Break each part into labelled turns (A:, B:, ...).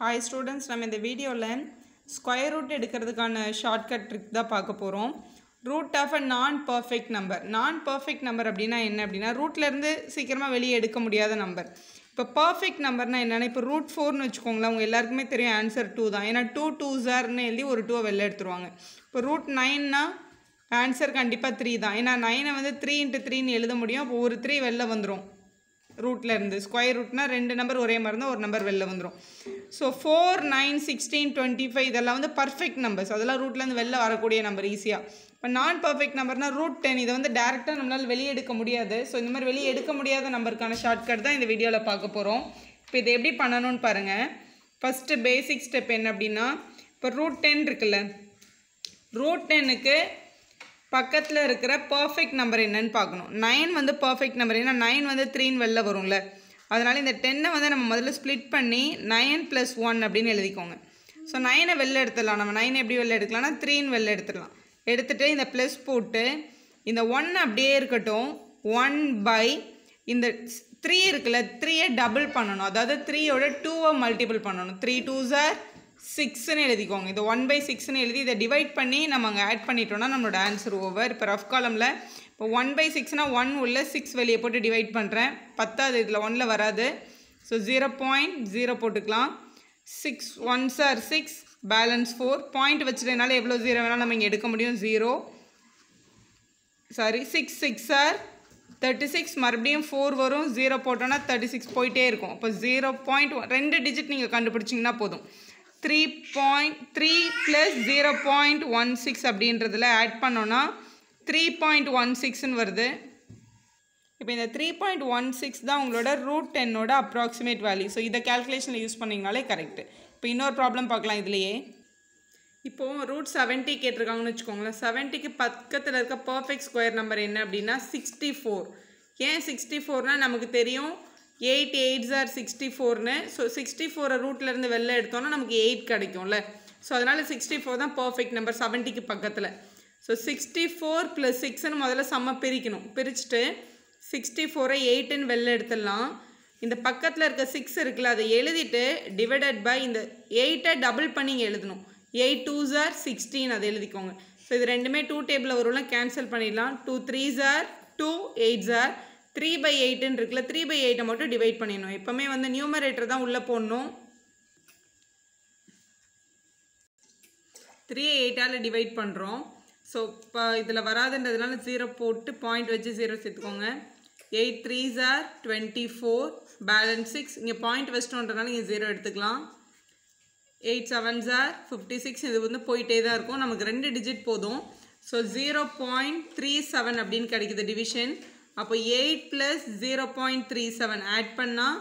A: Hi students நம்ம இந்த வீடியோவில் ஸ்கொயர் ரூட் எடுக்கிறதுக்கான ஷார்ட்கட் ட்ரிக் தான் பார்க்க போகிறோம் root of a non perfect number non perfect number அப்படின்னா என்ன அப்படின்னா ரூட்லேருந்து சீக்கிரமாக வெளியே எடுக்க முடியாத நம்பர் இப்போ பர்ஃபெக்ட் நம்பர்னால் என்னென்னா இப்போ ரூட் ஃபோர்னு வச்சுக்கோங்களேன் உங்கள் எல்லாருக்குமே தெரியும் ஆன்சர் டூ தான். ஏன்னா டூ டூ ஜார்னு எழுதி ஒரு டூவை வெளில எடுத்துருவாங்க. இப்போ ரூட் நைன்னா ஆன்சர் கண்டிப்பாக த்ரீ தான். ஏன்னா நைனை வந்து த்ரீ இன்ட்டு த்ரீன்னு எழுத முடியும். அப்போ ஒரு த்ரீ வெளில வந்துடும் ரூட்லேருந்து ஸ்கொயர் ரூட்னா ரெண்டு நம்பர் ஒரே மாதிரி இருந்தால் ஒரு நம்பர் வெளில வந்துடும் so four nine sixteen twenty five இதெல்லாம் வந்து பர்ஃபெக்ட் நம்பர்ஸ் அதெல்லாம் ரூட்லேருந்து வெளில வரக்கூடிய நம்பர் ஈஸியாக இப்போ நான் பர்ஃபெக்ட் நம்பர்னா ரூட் டென் இதை வந்து டேரெக்டாக நம்மளால் வெளியே எடுக்க முடியாது. ஸோ இந்த மாதிரி வெளியே எடுக்க முடியாத நம்பருக்கான ஷார்ட்கட் தான் இந்த வீடியோவில் பார்க்க போகிறோம் இப்போ இதை எப்படி பண்ணணும்னு பாருங்கள் ஃபஸ்ட்டு பேசிக் ஸ்டெப் என்ன அப்படின்னா இப்போ ரூட் டென் இருக்குல்ல. ரூட் டென்னுக்கு பக்கத்தில் இருக்கிற பர்ஃபெக்ட் நம்பர் என்னன்னு பார்க்கணும். நைன் வந்து பர்ஃபெக்ட் நம்பர் ஏன்னா நைன் வந்து த்ரீன்னு வெளில வரும்ல. அதனால் இந்த டென்னை வந்து நம்ம முதல்ல ஸ்ப்ளிட் பண்ணி நைன் ப்ளஸ் ஒன் அப்படின்னு எழுதிக்கோங்க. ஸோ நைனை வெளில எடுத்துடலாம். நம்ம நைன் எப்படி வெளில எடுக்கலாம்னா த்ரீன்னு வெளில எடுத்துடலாம். எடுத்துகிட்டு இந்த ப்ளஸ் போட்டு இந்த ஒன் அப்படியே இருக்கட்டும். ஒன் பை இந்த த்ரீ இருக்குல்ல த்ரீயை டபுள் பண்ணணும். அதாவது த்ரீயோட டூவை மல்டிபிள் பண்ணணும். த்ரீ டூ சார் சிக்ஸ்னு எழுதிக்கோங்க. இது ஒன் பை சிக்ஸ்னு எழுதி இதை டிவைட் பண்ணி நம்ம அங்கே ஆட் பண்ணிட்டோம்னா நம்மளோட ஆன்சர் ஓவர் இப்போ ரஃப் காலமில் இப்போ ஒன் பை சிக்ஸ்னால் ஒன் உள்ள சிக்ஸ் வெளியே போட்டு டிவைட் பண்ணுறேன் பத்தாது இதில் ஒன்னில் வராது. ஸோ ஜீரோ பாயிண்ட் ஜீரோ போட்டுக்கலாம். Six one sir six balance four point வச்சுட்டனால எவ்வளோ ஜீரோ வேணாலும் நம்ம இங்கே எடுக்க முடியும்? Zero sorry six six sir thirty six மறுபடியும் ஃபோர் வரும். ஜீரோ போட்டோன்னா தேர்ட்டி சிக்ஸ் போயிட்டே இருக்கும். அப்போ ஜீரோ பாயிண்ட் ரெண்டு டிஜிட் நீங்கள் கண்டுபிடிச்சிங்கன்னா போதும். Three point three plus zero point one six அப்படின்றதுல ஆட் பண்ணோன்னா த்ரீ பாயிண்ட் ஒன் சிக்ஸ்னு வருது. இப்போ இந்த த்ரீ பாயிண்ட் ஒன் சிக்ஸ் தான் உங்களோட ரூட் டென்னோட அப்ராக்சிமேட் வேல்யூ ஸோ இதை கேல்குலேஷனில் யூஸ் பண்ணிங்கனாலே கரெக்டு இப்போ இன்னொரு ப்ராப்ளம் பார்க்கலாம் இதுலேயே. இப்போது ரூட் செவன்ட்டி கேட்டிருக்காங்கன்னு வச்சுக்கோங்களேன். செவன்ட்டிக்கு பக்கத்தில் இருக்க பர்ஃபெக்ட் ஸ்கொயர் நம்பர் என்ன அப்படின்னா சிக்ஸ்டி ஃபோர் ஏன் சிக்ஸ்டி ஃபோர்னால் நமக்கு தெரியும்? எயிட் எயிட்ஸ் ஆர் சிக்ஸ்டி ஃபோர்னு. ஸோ சிக்ஸ்டி ஃபோரை ரூட்லேருந்து வெளில எடுத்தோன்னா நமக்கு எயிட் கிடைக்கும்ல. ஸோ அதனால் சிக்ஸ்டி ஃபோர் தான் பர்ஃபெக்ட் நம்பர் செவன்ட்டிக்கு பக்கத்தில். ஸோ சிக்ஸ்டி ஃபோர் ப்ளஸ் சிக்ஸ்னு முதல்ல செம்ம பிரிக்கணும். பிரிச்சுட்டு சிக்ஸ்டி ஃபோரை எயிட்டுன்னு வெளில எடுத்துடலாம். இந்த பக்கத்தில் இருக்க சிக்ஸ் இருக்குல்ல அதை எழுதிட்டு டிவைடட் பை இந்த எயிட்டை டபுள் பண்ணி எழுதணும். எயிட் டூ ஜார் சிக்ஸ்டீன் அதை எழுதிக்கோங்க. ஸோ இது ரெண்டுமே டூ டேபிளில் வரும்ல கேன்சல் பண்ணிடலாம். டூ த்ரீ ஜார் டூ எயிட் ஜார் த்ரீ பை எயிட்டுன்னு இருக்குல்ல த்ரீ பை எயிட்டை மட்டும் டிவைட் பண்ணிடணும். எப்போவுமே வந்து நியூமரேட்டர் தான் உள்ளே போடணும். த்ரீ எயிட்டால் டிவைட் பண்ணுறோம் ஸோ இப்போ இதில் வராதுன்றதுனால ஜீரோ போட்டு பாயிண்ட் வச்சு ஜீரோ சேர்த்துக்கோங்க. Eight three jar twenty four balance six இங்கே பாயிண்ட் வச்சிட்டோன்றதுனால இங்கே ஜீரோ எடுத்துக்கலாம். Eight seven jar fifty six இது வந்து போயிட்டே தான் இருக்கும். நமக்கு ரெண்டு டிஜிட் போதும். So zero point three seven அப்படின்னு கிடைக்குது டிவிஷன் அப்போ eight plus zero point three seven add பண்ணால்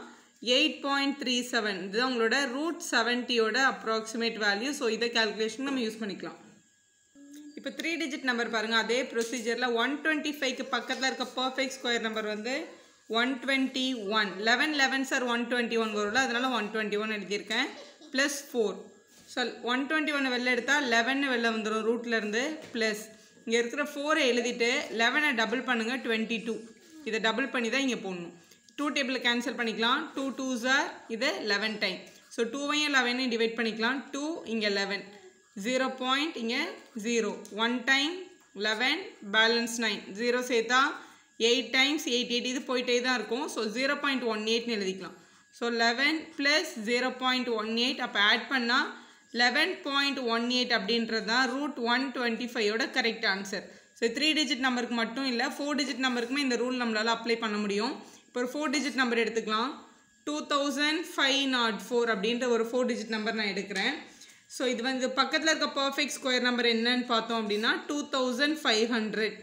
A: எயிட் பாயிண்ட் த்ரீ செவன் இதுதான் உங்களோட ரூட் செவன்ட்டியோட அப்ராக்சிமேட் வேல்யூ ஸோ இதை கேல்குலேஷன் நம்ம யூஸ் பண்ணிக்கலாம். இப்போ த்ரீ டிஜிட் நம்பர் பாருங்கள் அதே ப்ரொசீஜரில் ஒன் டுவெண்ட்டி ஃபைவ்க்கு பக்கத்தில் இருக்க பர்ஃபெக்ட் ஸ்கொயர் நம்பர் வந்து one twenty one eleven eleven sir one twenty one வரும்ல. அதனால் ஒன் டுவெண்ட்டி ஒன் எழுதியிருக்கேன். Plus four so one twenty one வெளில எடுத்தால் லெவன் வெளில வந்துடும் ரூட்லேருந்து ப்ளஸ் இங்கே இருக்கிற ஃபோரை எழுதிட்டு லெவனை டபுள் பண்ணுங்கள் டுவெண்ட்டி டூ இதை டபுள் பண்ணி தான் இங்கே போடணும். டூ டேபிளில் கேன்சல் பண்ணிக்கலாம். டூ டூ ஜார் இது லெவன் டைம் ஸோ டூவையும் லெவனையும் டிவைட் பண்ணிக்கலாம். டூ இங்கே லெவன் ஜீரோ பாயிண்ட் இங்கே zero one time eleven balance nine zero சேர்த்தா எயிட் டைம்ஸ் எயிட் எயிட் இது போயிட்டே தான் இருக்கும். ஸோ ஜீரோ பாயிண்ட் ஒன் எயிட்னு எழுதிக்கலாம். So eleven plus zero point one eight அப்போ ஆட் பண்ணால் லெவன் பாயிண்ட் ஒன் எயிட் அப்படின்றது தான் root one twenty ஃபைவோட correct answer so three digit நம்பருக்கு மட்டும் இல்லை ஃபோர் டிஜிட் நம்பருக்குமே இந்த ரூல் நம்மளால் அப்ளை பண்ண முடியும். இப்போ ஒரு ஃபோர் டிஜிட் நம்பர் எடுத்துக்கலாம். Two thousand five nought four அப்படின்ற ஒரு ஃபோர் டிஜிட் நம்பர் நான் எடுக்கிறேன். ஸோ இது வந்து பக்கத்தில் இருக்க பர்ஃபெக்ட் ஸ்கொயர் நம்பர் என்னன்னு பார்த்தோம் அப்படின்னா two thousand five hundred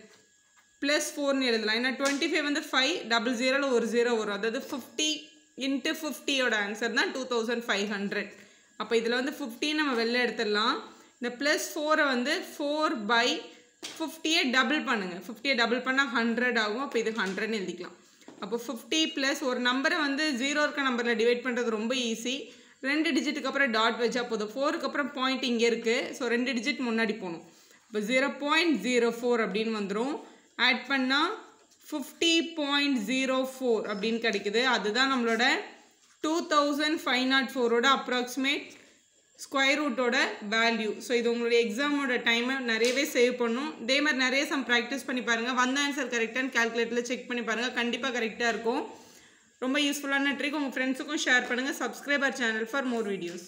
A: plus ஃபோர்னு எழுதலாம். ஏன்னா டுவெண்ட்டி ஃபைவ் வந்து ஃபைவ் டபுள் ஜீரோவில் ஒரு ஜீரோ வரும். அதாவது ஃபிஃப்டி இன்ட்டு ஃபிஃப்டியோட ஆன்சர் தான் டூ தௌசண்ட் ஃபைவ் ஹண்ட்ரட் அப்போ இதில் வந்து ஃபிஃப்டின் நம்ம வெளில எடுத்துடலாம். இந்த ப்ளஸ் ஃபோரை வந்து ஃபோர் பை ஃபிஃப்டியை டபுள் பண்ணுங்கள் ஃபிஃப்டியை டபுள் பண்ணால் ஹண்ட்ரட் ஆகும். அப்போ இது ஹண்ட்ரட்னு எழுதிக்கலாம். அப்போ ஃபிஃப்டி ப்ளஸ் ஒரு நம்பரை வந்து ஜீரோ இருக்க நம்பரில் டிவைட் பண்ணுறது ரொம்ப ஈஸி ரெண்டு டிஜிட்டுக்கு அப்புறம் டாட் வச்சா போதும். ஃபோருக்கு அப்புறம் பாயிண்ட் இங்கே இருக்குது ஸோ ரெண்டு டிஜிட் முன்னாடி போகணும். இப்போ ஜீரோ பாயிண்ட் ஜீரோ ஃபோர் அப்படின்னு வந்துடும் ஆட் பண்ணால் ஃபிஃப்டி பாயிண்ட் ஜீரோ ஃபோர் அப்படின்னு கிடைக்குது. அதுதான் நம்மளோட டூ தௌசண்ட் ஃபைவ் நாட் ஃபோரோட அப்ராக்சிமேட் ஸ்கொயர் ரூட்டோட வேல்யூ ஸோ இது உங்களுடைய எக்ஸாமோட டைமை நிறையவே சேவ் பண்ணும். இதே மாதிரி நிறைய சம் ப்ராக்டிஸ் பண்ணி பாருங்கள் வந்த ஆன்சர் கரெக்டானு கால்குலேட்டரில் செக் பண்ணி பாருங்கள் கண்டிப்பாக கரெக்டாக இருக்கும். ரொம்ப யூஸ்ஃபுல்லான ட்ரிக் உங்கள் ஃப்ரெண்ட்ஸுக்கும் ஷேர் பண்ணுங்கள் subscriber channel for more videos